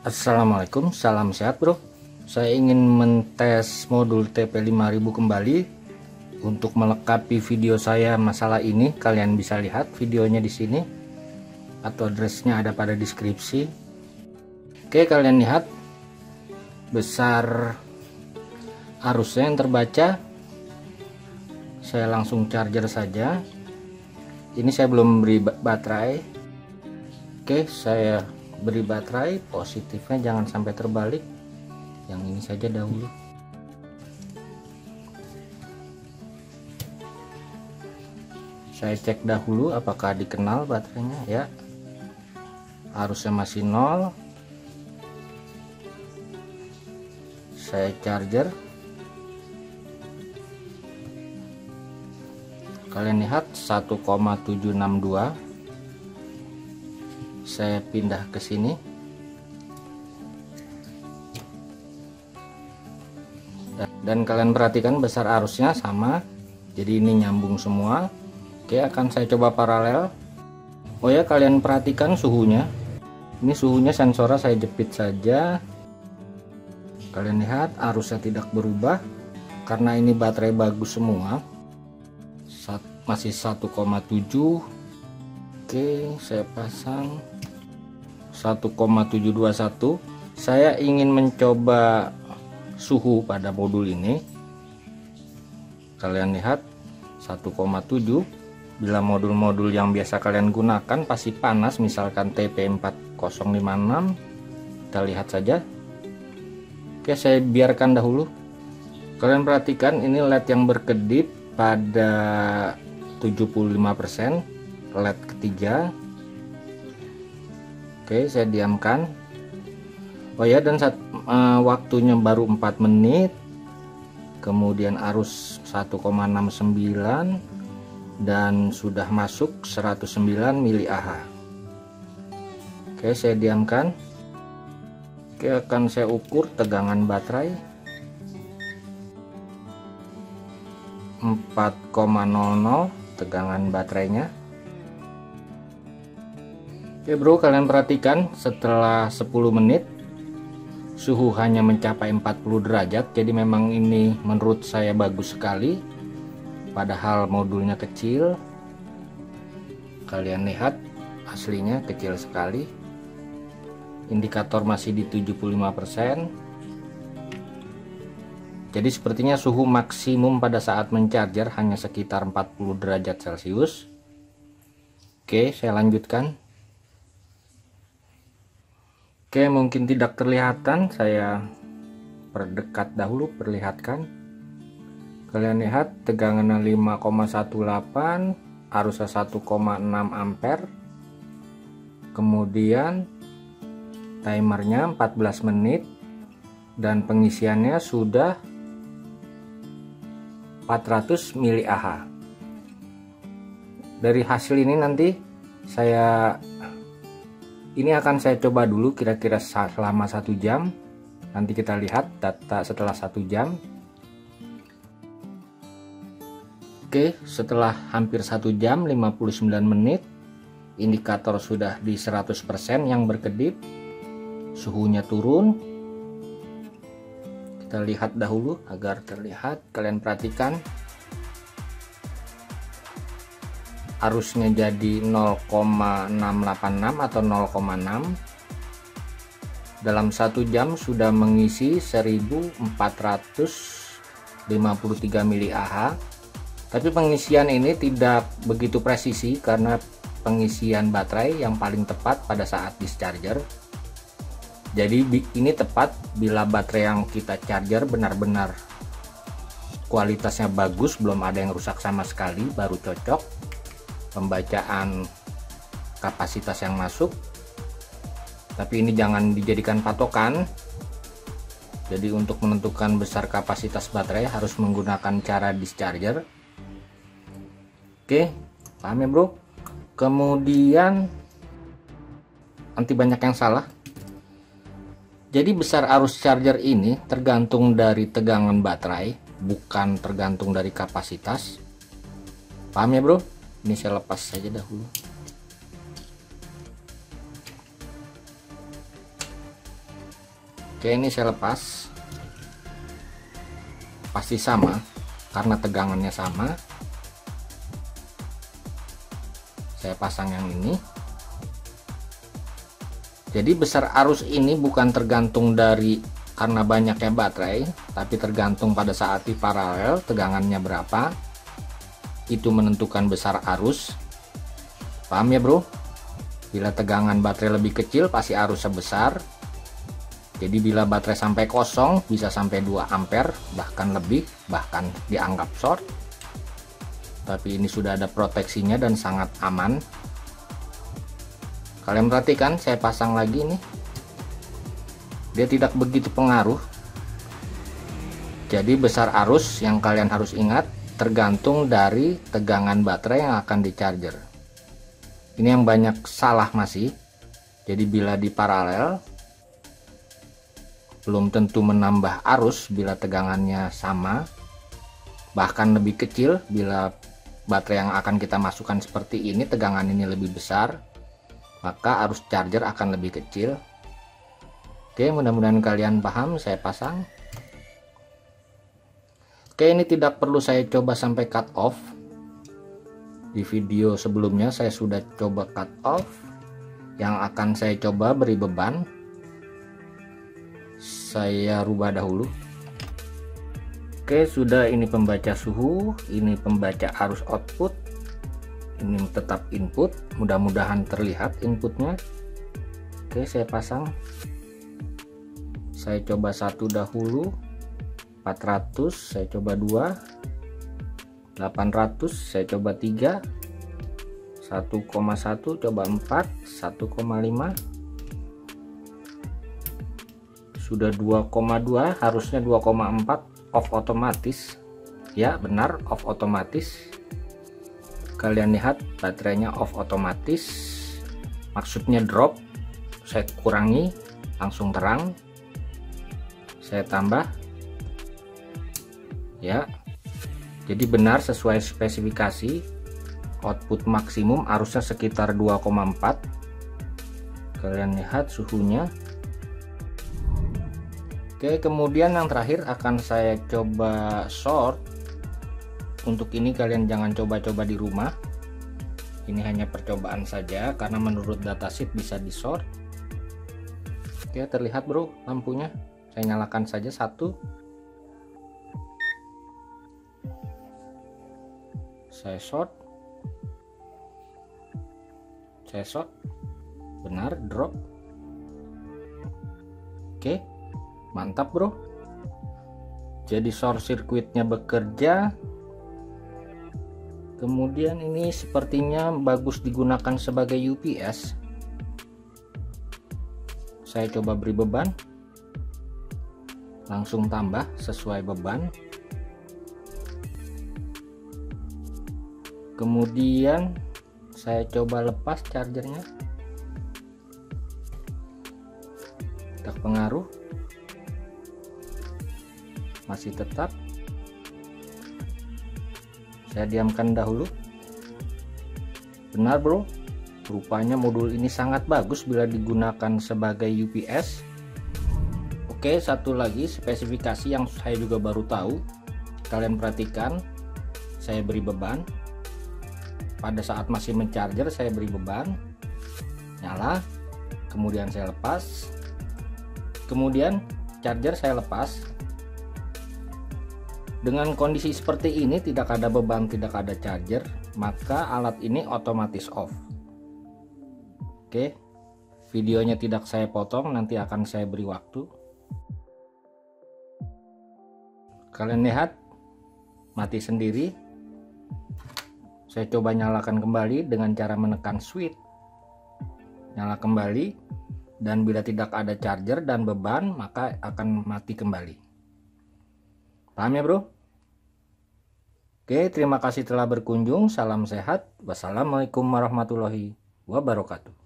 Assalamualaikum salam sehat bro. Saya ingin mentes modul TP5000 kembali untuk melengkapi video saya masalah ini. Kalian bisa lihat videonya di sini atau addressnya ada pada deskripsi. Oke kalian lihat besar arusnya yang terbaca. Saya langsung charger saja. Ini saya belum beri baterai. Oke saya beri baterai positifnya jangan sampai terbalik. Yang ini saja dahulu. Saya cek dahulu apakah dikenal baterainya. Ya. Harusnya masih nol. Saya charger. Kalian lihat 1,762 saya pindah ke sini. Dan kalian perhatikan besar arusnya sama. Jadi ini nyambung semua. Oke akan saya coba paralel. Oh ya kalian perhatikan suhunya. Ini suhunya sensornya saya jepit saja. Kalian lihat arusnya tidak berubah. Karena ini baterai bagus semua. Masih 1,7 oke saya pasang 1,721 saya ingin mencoba suhu pada modul ini. Kalian lihat 1,7 bila modul-modul yang biasa kalian gunakan pasti panas misalkan TP4056 kita lihat saja. Oke saya biarkan dahulu. Kalian perhatikan ini LED yang berkedip pada 75% LED ketiga Oke saya diamkan. Oh ya dan saat uh, waktunya baru 4 menit kemudian arus 1,69 dan sudah masuk 109 mAh Oke saya diamkan. Oke akan saya ukur tegangan baterai. 4,00 tegangan baterainya Oke bro kalian perhatikan setelah 10 menit suhu hanya mencapai 40 derajat jadi memang ini menurut saya bagus sekali. Padahal modulnya kecil. Kalian lihat aslinya kecil sekali. Indikator masih di 75% jadi sepertinya suhu maksimum pada saat mencharger hanya sekitar 40 derajat celcius. Oke saya lanjutkan Oke mungkin tidak kelihatan saya perdekat dahulu perlihatkan. Kalian lihat tegangannya 5,18 arusnya 1,6 ampere. Kemudian timernya 14 menit dan pengisiannya sudah 400 mAh dari hasil ini nanti saya ini akan saya coba dulu kira-kira selama satu jam. Nanti kita lihat data setelah satu jam. Oke setelah hampir satu jam 59 menit indikator sudah di 100% yang berkedip. Suhunya turun. Kita lihat dahulu agar terlihat. Kalian perhatikan arusnya jadi 0,686 atau 0,6 dalam satu jam sudah mengisi 1453 mAh tapi pengisian ini tidak begitu presisi karena pengisian baterai yang paling tepat pada saat discharger. Jadi ini tepat bila baterai yang kita charger benar-benar kualitasnya bagus belum ada yang rusak sama sekali baru cocok pembacaan kapasitas yang masuk. Tapi ini jangan dijadikan patokan. Jadi untuk menentukan besar kapasitas baterai harus menggunakan cara discharger. Oke paham ya bro? Kemudian nanti banyak yang salah. Jadi besar arus charger ini tergantung dari tegangan baterai bukan tergantung dari kapasitas. Paham ya bro ini saya lepas saja dahulu. Oke ini saya lepas. Pasti sama karena tegangannya sama. Saya pasang yang ini. Jadi besar arus ini bukan tergantung dari karena banyaknya baterai tapi tergantung pada saat di paralel tegangannya berapa itu menentukan besar arus. Paham ya bro? Bila tegangan baterai lebih kecil pasti arusnya besar jadi bila baterai sampai kosong bisa sampai 2 ampere bahkan lebih bahkan dianggap short. Tapi ini sudah ada proteksinya dan sangat aman. Kalian perhatikan saya pasang lagi nih dia tidak begitu pengaruh. Jadi besar arus yang kalian harus ingat tergantung dari tegangan baterai yang akan di charger ini yang banyak salah masih jadi bila di paralel belum tentu menambah arus bila tegangannya sama. Bahkan lebih kecil bila baterai yang akan kita masukkan seperti ini tegangan ini lebih besar maka arus charger akan lebih kecil. Oke mudah-mudahan kalian paham saya pasang oke ini tidak perlu saya coba sampai cut off. Di video sebelumnya saya sudah coba cut off. Yang akan saya coba beri beban. Saya rubah dahulu. Oke sudah ini pembaca suhu ini pembaca arus output ini tetap input mudah-mudahan terlihat inputnya. Oke saya pasang. Saya coba satu dahulu 400 saya coba dua. 800 saya coba 3 1,1 coba 4 1,5 sudah 2,2 harusnya 2,4 off otomatis. Ya benar off otomatis. Kalian lihat baterainya off otomatis. Maksudnya drop saya kurangi langsung terang. Saya tambah ya. Jadi benar sesuai spesifikasi output maksimum harusnya sekitar 2,4 kalian lihat suhunya. Oke kemudian yang terakhir akan saya coba short untuk ini kalian jangan coba-coba di rumah. Ini hanya percobaan saja karena menurut datasheet bisa di short Oke terlihat bro lampunya. Saya nyalakan saja satu saya short. Saya short. Benar drop. Oke mantap bro. Jadi short circuitnya bekerja. Kemudian ini sepertinya bagus digunakan sebagai UPS saya coba beri beban. Langsung tambah sesuai beban kemudian saya coba lepas chargernya. Tak pengaruh. Masih tetap. Saya diamkan dahulu. Benar bro. Rupanya modul ini sangat bagus bila digunakan sebagai UPS oke satu lagi spesifikasi yang saya juga baru tahu. Kalian perhatikan. Saya beri beban pada saat masih mencharger saya beri beban nyala kemudian saya lepas kemudian charger saya lepas dengan kondisi seperti ini tidak ada beban, tidak ada charger, maka alat ini otomatis off. Oke. Videonya tidak saya potong, nanti akan saya beri waktu. Kalian lihat mati sendiri. Saya coba nyalakan kembali dengan cara menekan switch. Nyala kembali dan bila tidak ada charger dan beban, maka akan mati kembali. Paham ya bro? Oke, terima kasih telah berkunjung. Salam sehat. Wassalamualaikum warahmatullahi wabarakatuh.